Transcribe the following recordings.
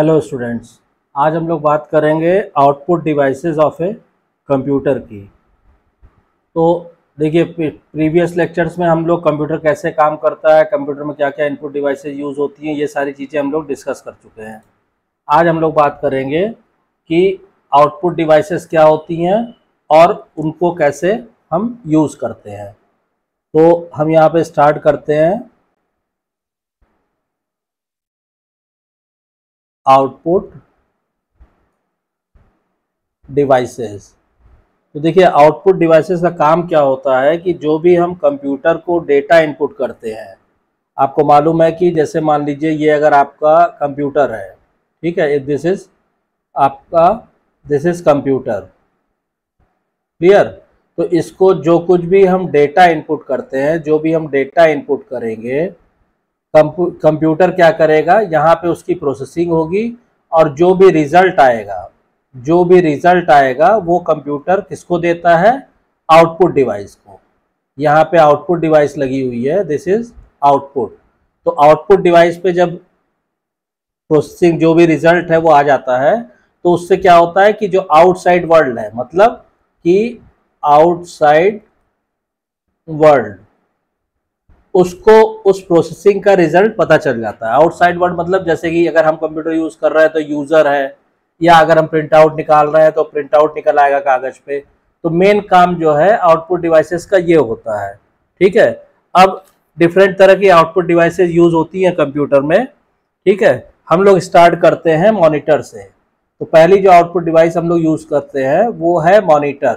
Hello students आज हम लोग बात करेंगे output devices of a computer की। तो देखिए प्रीवियस लेक्चर्स में हम लोग कंप्यूटर कैसे काम करता है कंप्यूटर में क्या क्या इनपुट डिवाइसेस यूज़ होती हैं, ये सारी चीज़ें हम लोग डिस्कस कर चुके हैं। आज हम लोग बात करेंगे कि आउटपुट डिवाइसेस क्या होती हैं और उनको कैसे हम यूज़ करते हैं। तो हम यहाँ पे स्टार्ट करते हैं। Output devices. तो देखिए, आउटपुट डिवाइसेस का काम क्या होता है कि जो भी हम कंप्यूटर को डेटा इनपुट करते हैं, आपको मालूम है कि जैसे मान लीजिए, ये अगर आपका कंप्यूटर है, ठीक है दिस इज़ आपका दिस इज़ कंप्यूटर क्लियर तो इसको जो कुछ भी हम डेटा इनपुट करते हैं, जो भी हम डेटा इनपुट करेंगे कंप्यूटर क्या करेगा? यहाँ पे उसकी प्रोसेसिंग होगी और जो भी रिज़ल्ट आएगा, जो भी रिज़ल्ट आएगा, वो कंप्यूटर किसको देता है? आउटपुट डिवाइस को। यहाँ पे आउटपुट डिवाइस लगी हुई है। दिस इज़ आउटपुट तो आउटपुट डिवाइस पे जब प्रोसेसिंग जो भी रिज़ल्ट है, वो आ जाता है तो उससे क्या होता है कि जो आउटसाइड वर्ल्ड है मतलब कि आउटसाइड वर्ल्ड उसको उस प्रोसेसिंग का रिज़ल्ट पता चल जाता है। आउटसाइड वर्ड मतलब जैसे कि अगर हम कंप्यूटर यूज़ कर रहे हैं तो यूज़र है, या अगर हम प्रिंट आउट निकाल रहे हैं तो प्रिंट आउट निकल आएगा कागज़ पे। तो मेन काम जो है आउटपुट डिवाइसेस का ये होता है। ठीक है? अब डिफरेंट तरह की आउटपुट डिवाइसेस यूज़ होती हैं कंप्यूटर में। ठीक है? हम लोग स्टार्ट करते हैं मॉनिटर से। तो पहली जो आउटपुट डिवाइस हम लोग यूज़ करते हैं वो है मॉनिटर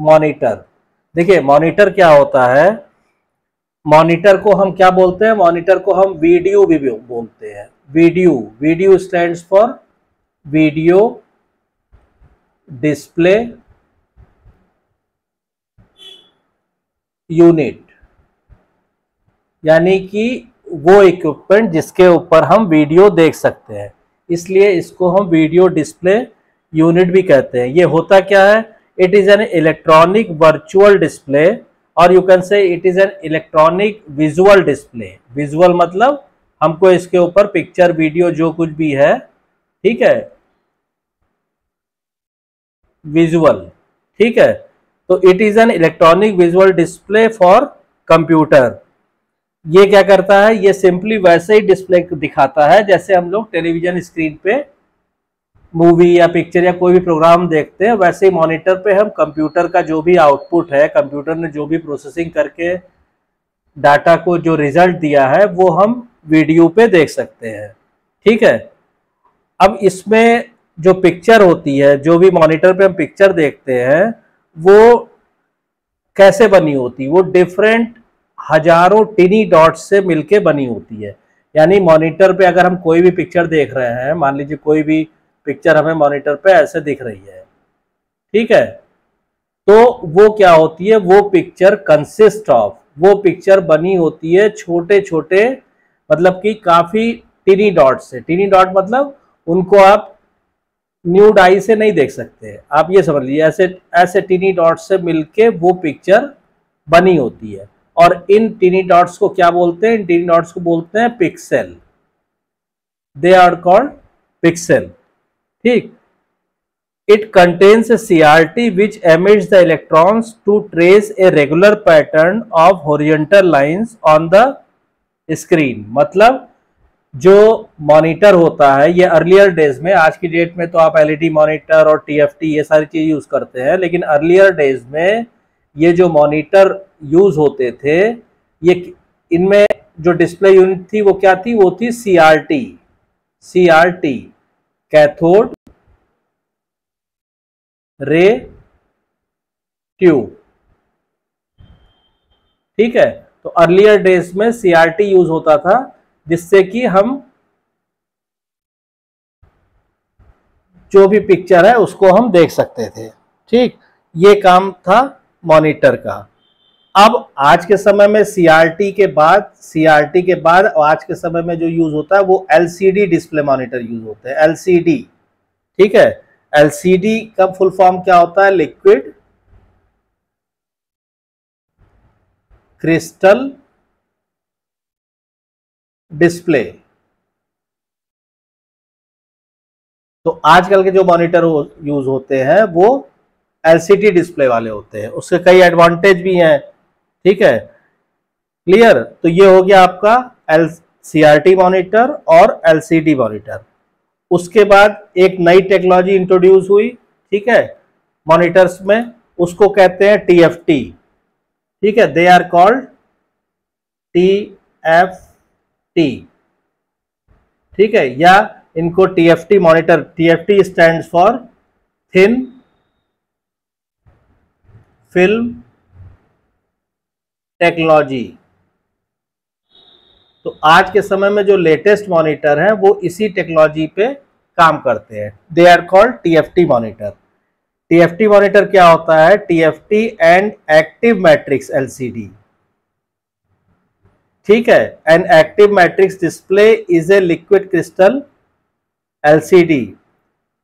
मॉनिटर। देखिए, मॉनिटर क्या होता है? मॉनिटर को हम क्या बोलते हैं? मॉनिटर को हम वीडियो भी बोलते हैं। Video video stands for video display unit यानी कि वो इक्विपमेंट जिसके ऊपर हम वीडियो देख सकते हैं। इसलिए इसको हम वीडियो डिस्प्ले यूनिट भी कहते हैं। ये होता क्या है? It is an electronic virtual display और you can say it is an electronic visual display visual मतलब हमको इसके ऊपर पिक्चर वीडियो जो कुछ भी है, ठीक है? विजुअल ठीक है? तो it is an electronic visual display for computer ये क्या करता है? ये सिंपली वैसे ही डिस्प्ले दिखाता है जैसे हम लोग टेलीविज़न स्क्रीन पे मूवी या पिक्चर या कोई भी प्रोग्राम देखते हैं, वैसे ही मॉनिटर पे हम कंप्यूटर का जो भी आउटपुट है, कंप्यूटर ने जो भी प्रोसेसिंग करके डाटा को जो रिज़ल्ट दिया है, वो हम वीडियो पे देख सकते हैं। ठीक है? अब इसमें जो पिक्चर होती है, जो भी मॉनिटर पे हम पिक्चर देखते हैं, वो कैसे बनी होती वो डिफरेंट हज़ारों टिनी डॉट्स से मिलके बनी होती है। यानी मॉनिटर पे अगर हम कोई भी पिक्चर देख रहे हैं, मान लीजिए कोई भी पिक्चर हमें मॉनिटर पे ऐसे दिख रही है। ठीक है? तो वो क्या होती है? वो पिक्चर कंसिस्ट ऑफ़ वो पिक्चर बनी होती है छोटे छोटे मतलब कि काफ़ी टिनी डॉट से। टिनी डॉट मतलब उनको आप न्यू डाई से नहीं देख सकते। आप ये समझ लीजिए, ऐसे ऐसे टिनी डॉट से मिलके वो पिक्चर बनी होती है। और इन टिनी डॉट्स को क्या बोलते हैं? इन टिनी डॉट्स को बोलते हैं pixel they are called pixel ठीक। It contains a CRT which emits the electrons to trace a regular pattern of horizontal lines on the screen मतलब जो मॉनिटर होता है, ये अर्लियर डेज़ में, आज की डेट में तो आप एलईडी मॉनिटर और टीएफटी ये सारी चीज़ यूज़ करते हैं, लेकिन अर्लियर डेज़ में ये जो मॉनिटर यूज़ होते थे, ये इनमें जो डिस्प्ले यूनिट थी वो क्या थी? वो थी CRT CRT cathode ray tube ठीक है? तो अर्लियर डेज़ में सीआरटी यूज़ होता था, जिससे कि हम जो भी पिक्चर है, उसको हम देख सकते थे। ठीक? ये काम था मॉनिटर का। अब आज के समय में सीआरटी के बाद सीआरटी के बाद आज के समय में जो यूज़ होता है, वो एलसीडी डिस्प्ले मॉनिटर यूज़ होते हैं। एलसीडी ठीक है? एलसीडी का फुल फॉर्म क्या होता है? Liquid crystal display. तो आजकल के जो मॉनिटर हो, यूज़ होते हैं वो एलसीडी डिस्प्ले वाले होते हैं। उसके कई एडवांटेज भी हैं। ठीक है? क्लियर तो ये हो गया आपका एल सीआरटी मॉनिटर और एलसीडी मॉनिटर। उसके बाद एक नई टेक्नोलॉजी इंट्रोड्यूस हुई, ठीक है? मॉनिटर्स में, उसको कहते हैं टी एफ़ टी ठीक है? They are called T F T ठीक है? या इनको T F T monitor T F T stand for thin film technology तो आज के समय में जो लेटेस्ट मॉनिटर हैं, वो इसी टेक्नोलॉजी पे काम करते हैं। They are called TFT monitor TFT monitor क्या होता है? TFT and active matrix LCD ठीक है? An active matrix display is a liquid crystal LCD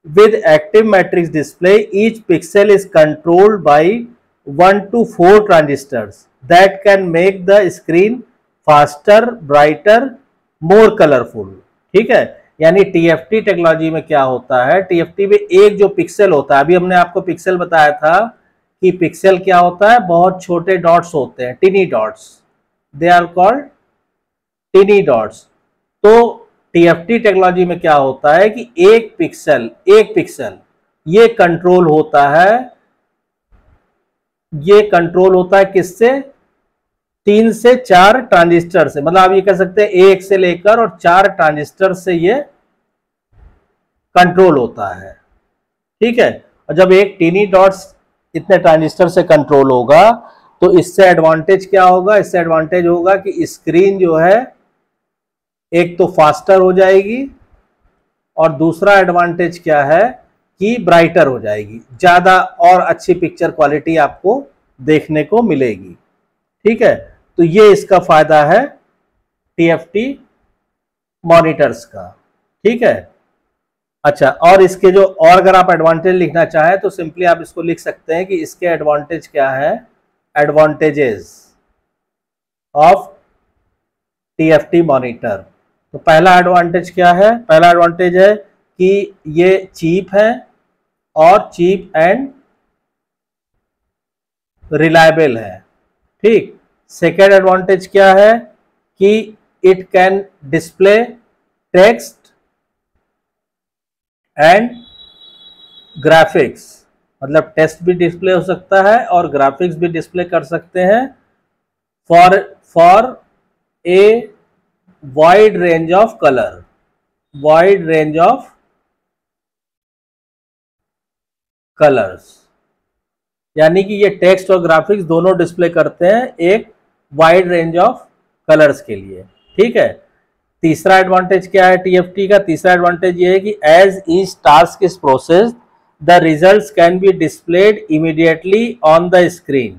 with active matrix display each pixel is controlled by one two four transistors that can make the screen faster, brighter, more colourful. ठीक है? यानी TFT technology में क्या होता है? TFT में एक जो पिक्सल होता है, अभी हमने आपको पिक्सल बताया था कि पिक्सल क्या होता है? बहुत छोटे डॉट्स होते हैं, tiny dots. They are called tiny dots. तो टीएफटी टेक्नोलॉजी में क्या होता है कि एक पिक्सल एक पिक्सल, ये कंट्रोल होता है। ये कंट्रोल होता है किससे? तीन से चार ट्रांजिस्टर से मतलब आप ये कह सकते हैं एक से लेकर और चार ट्रांजिस्टर से ये कंट्रोल होता है। ठीक है? और जब एक टीनी डॉट्स इतने ट्रांजिस्टर से कंट्रोल होगा तो इससे एडवांटेज क्या होगा? इससे एडवांटेज होगा कि स्क्रीन जो है, एक तो फास्टर हो जाएगी और दूसरा एडवांटेज क्या है कि ब्राइटर हो जाएगी। ज़्यादा और अच्छी पिक्चर क्वालिटी आपको देखने को मिलेगी। ठीक है? तो ये इसका फ़ायदा है टीएफटी मॉनिटर्स का। ठीक है? अच्छा और इसके जो, और अगर आप एडवांटेज लिखना चाहें तो सिंपली आप इसको लिख सकते हैं कि इसके एडवांटेज क्या है? एडवांटेजेस ऑफ़ टीएफटी मॉनिटर तो पहला एडवांटेज क्या है? पहला एडवांटेज है कि ये चीप है और चीप एंड रिलायबल है। ठीक? सेकेंड एडवांटेज क्या है कि it can display text and graphics मतलब टेक्स्ट भी डिस्प्ले हो सकता है और ग्राफिक्स भी डिस्प्ले कर सकते हैं for for a wide range of colour wide range of colours यानी कि ये टेक्स्ट और ग्राफिक्स दोनों डिस्प्ले करते हैं, एक वाइड रेंज ऑफ़ कलर्स के लिए। ठीक है? तीसरा एडवांटेज क्या है टीएफटी का? तीसरा एडवांटेज ये है कि as each task is process the result can be displayed immediately on the screen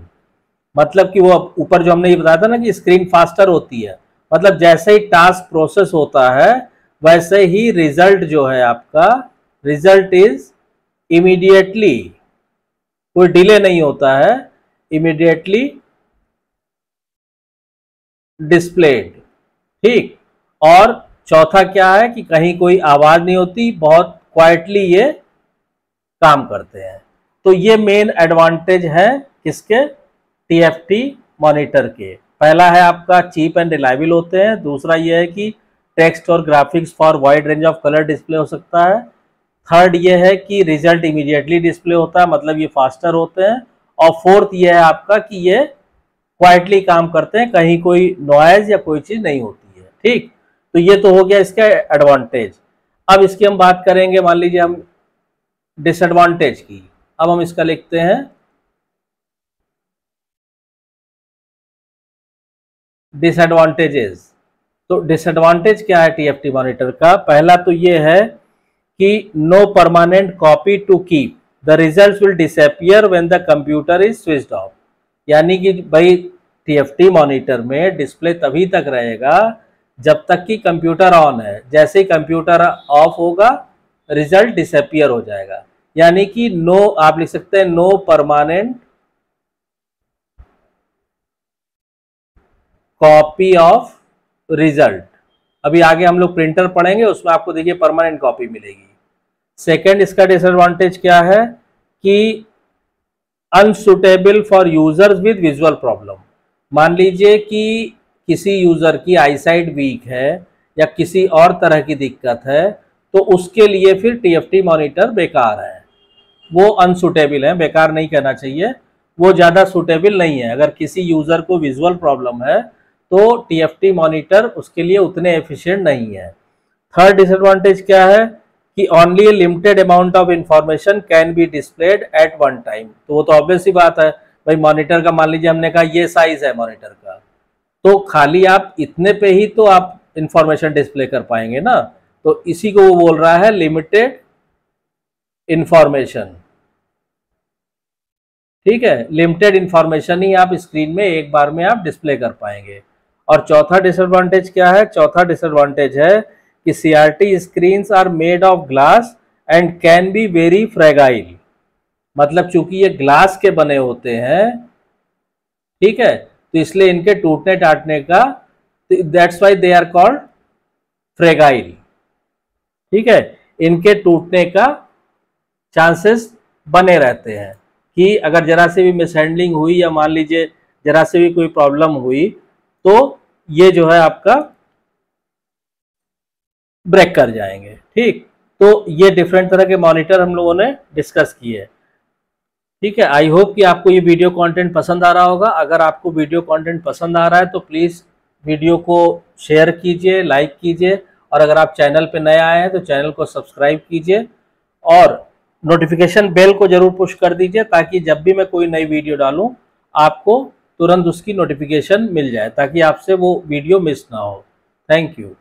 मतलब कि वो ऊपर जो हमने ये बताया था ना कि स्क्रीन फास्टर होती है। मतलब जैसे ही टास्क प्रोसेस होता है, वैसे ही रिज़ल्ट जो है आपका रिज़ल्ट इज़ इमीडिएटली कोई डिले नहीं होता है इमीडिएटली डिस्प्लेड ठीक? और चौथा क्या है कि कहीं कोई आवाज़ नहीं होती, बहुत क्वाइटली ये काम करते हैं। तो ये मेन एडवांटेज है किसके? टीएफटी मॉनिटर के। पहला है आपका चीप एंड रिलायबल होते हैं। दूसरा ये है कि टेक्स्ट और graphics for wide range of colour display हो सकता है। थर्ड ये है कि रिज़ल्ट इमीडिएटली डिस्प्ले होता है मतलब ये फास्टर होते हैं। और फोर्थ ये है आपका कि ये क्वाइटली काम करते हैं, कहीं कोई नॉइज़ या कोई चीज़ नहीं होती है, ठीक? तो ये तो हो गया इसका एडवांटेज अब इसकी हम बात करेंगे, मान लीजिए हम डिसएडवांटेज की। अब हम इसका लिखते हैं। डिसएडवांटेजेस तो डिसएडवांटेज क्या है टीएफटी मॉनिटर का? पहला तो ये है कि no permanent copy to keep the result will disappear when the computer is switched off यानी कि भाई टीएफटी मॉनिटर में डिस्प्ले तभी तक रहेगा जब तक कि कंप्यूटर ऑन है। जैसे ही कंप्यूटर ऑफ़ होगा रिज़ल्ट डिसअपियर हो जाएगा। यानी कि नो आप लिख सकते हैं no permanent copy of result अभी आगे हम लोग प्रिंटर पढ़ेंगे, उसमें आपको देखिए परमानेंट कॉपी मिलेगी। सेकेंड इसका डिसएडवांटेज क्या है कि unsuitable for users with visual problem मान लीजिए कि किसी यूज़र की आईसाइट वीक है या किसी और तरह की दिक्कत है तो उसके लिए फिर टीएफटी मॉनिटर बेकार है। वो अनसुटेबल है, बेकार नहीं कहना चाहिए। वो ज़्यादा सुटेबल नहीं है। अगर किसी यूज़र को विजुअल प्रॉब्लम है तो टीएफटी मॉनिटर उसके लिए उतने एफिशिएंट नहीं है। थर्ड डिसएडवांटेज क्या है? कि only limited amount of information can be displayed at one time तो वो तो ऑब्वियस ही बात है। भाई मॉनिटर का, मान लीजिए हमने कहा ये साइज़ है मॉनिटर का। तो खाली आप इतने पे ही तो आप इंफॉर्मेशन डिस्प्ले कर पाएँगे ना। तो इसी को वो बोल रहा है लिमिटेड इंफॉर्मेशन ठीक है? लिमिटेड इंफॉर्मेशन ही आप स्क्रीन में एक बार में आप डिस्प्ले कर पाएँगे। और चौथा डिसएडवांटेज क्या है? चौथा डिसएडवांटेज है कि CRT screen are made of glass and can be very fragile मतलब चूँकि ये ग्लास के बने होते हैं, ठीक है? तो इसलिए इनके टूटने टाटने का that's why they are called fragile ठीक है? इनके टूटने का चांसेस बने रहते हैं कि अगर जरा से भी मिसहैंडलिंग हुई या मान लीजिए जरा से भी कोई प्रॉब्लम हुई तो ये जो है आपका ब्रेक कर जाएँगे, ठीक? तो ये डिफरेंट तरह के मॉनिटर हम लोगों ने डिस्कस किए ठीक है आई होप कि आपको ये वीडियो कंटेंट पसंद आ रहा होगा। अगर आपको वीडियो कंटेंट पसंद आ रहा है तो प्लीज़ वीडियो को शेयर कीजिए लाइक कीजिए। और अगर आप चैनल पे नए आए हैं तो चैनल को सब्सक्राइब कीजिए। और नोटिफिकेशन बेल को ज़रूर पुश कर दीजिए, ताकि जब भी मैं कोई नई वीडियो डालूं, आपको तुरंत उसकी नोटिफिकेशन मिल जाए, ताकि आपसे वो वीडियो मिस ना हो। Thank you